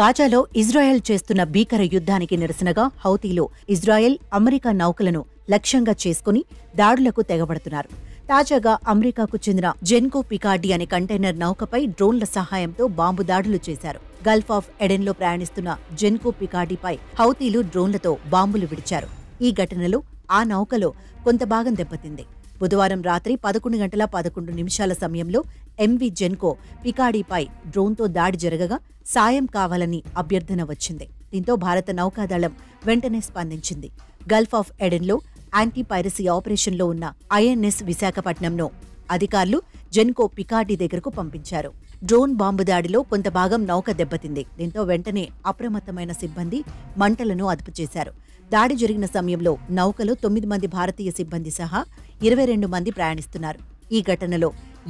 గాజాలో Israel చేస్తున్న భీకర యుద్ధానికి నిరసనగా హౌతీలో ఇజ్రాయెల్ అమెరికా నౌకలను లక్ష్యంగా చేసుకుని దాడులకు తెగబడుతున్నారు. తాజాగా అమెరికాకు చెందిన జెన్కో పికార్డి అనే కంటైనర్ నౌకపై డ్రోన్ల సహాయంతో బాంబు దాడులు చేశారు. గల్ఫ్ ఆఫ్ ఎడెన్లో ప్రయాణిస్తున్న జెన్కో పికార్డిపై హౌతీలు డ్రోన్లతో బాంబులు విడిచారు. ఈ ఘటనలో ఆ నౌకలో కొంత భాగం దెబ్బతింది. బుధవారం రాత్రి పదకొండు గంటల పదకొండు నిమిషాల సమయంలో ఎంవి జెన్కో పికాడీపై డ్రోన్తో దాడి జరగగా సాయం కావాలని అభ్యర్థన వచ్చింది. దీంతో భారత నౌకాదళం వెంటనే స్పందించింది. గల్ఫ్ ఆఫ్ ఎడెన్లో యాంటీ పైరసీ ఆపరేషన్లో ఉన్న ఐఎన్ఎస్ విశాఖపట్నంను అధికారులు జెన్కో పికాటి దగ్గరకు పంపించారు. డ్రోన్ బాంబు దాడిలో కొంత భాగం నౌక దెబ్బతింది. దీంతో వెంటనే అప్రమత్తమైన సిబ్బంది మంటలను అదుపు చేశారు. దాడి జరిగిన సమయంలో నౌకలో తొమ్మిది మంది భారతీయ సిబ్బంది సహా ఇరవై రెండు మంది ప్రయాణిస్తున్నారు. ఈ ఘటనలో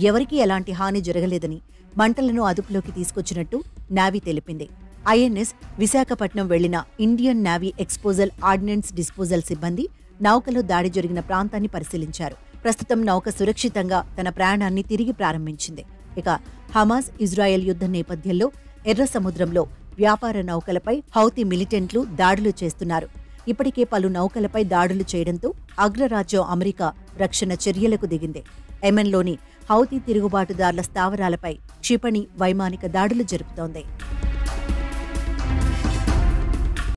ఎవరికీ ఎలాంటి హాని జరగలేదని మంటలను అదుపులోకి తీసుకొచ్చినట్టు నావీ తెలిపింది. ఐఎన్ఎస్ విశాఖపట్నం వెళ్ళిన Indian Navy explosive ordnance disposal సిబ్బంది నౌకలో దాడి జరిగిన ప్రాంతాన్ని పరిశీలించారు. ప్రస్తుతం నౌక సురక్షితంగా తన ప్రయాణాన్ని తిరిగి ప్రారంభించింది. ఇక హమాస్ ఇజ్రాయెల్ యుద్ధ నేపథ్యంలో ఎర్ర సముద్రంలో వ్యాపార నౌకలపై హౌతీ మిలిటెంట్లు దాడులు చేస్తున్నారు. ఇప్పటికే పలు నౌకలపై దాడులు చేయడంతో అగ్రరాజ్యం అమెరికా రక్షణ చర్యలకు దిగింది. ఎమెన్లోని హౌతీ తిరుగుబాటుదారుల స్థావరాలపై క్షిపణి వైమానిక దాడులు జరుపుతోంది.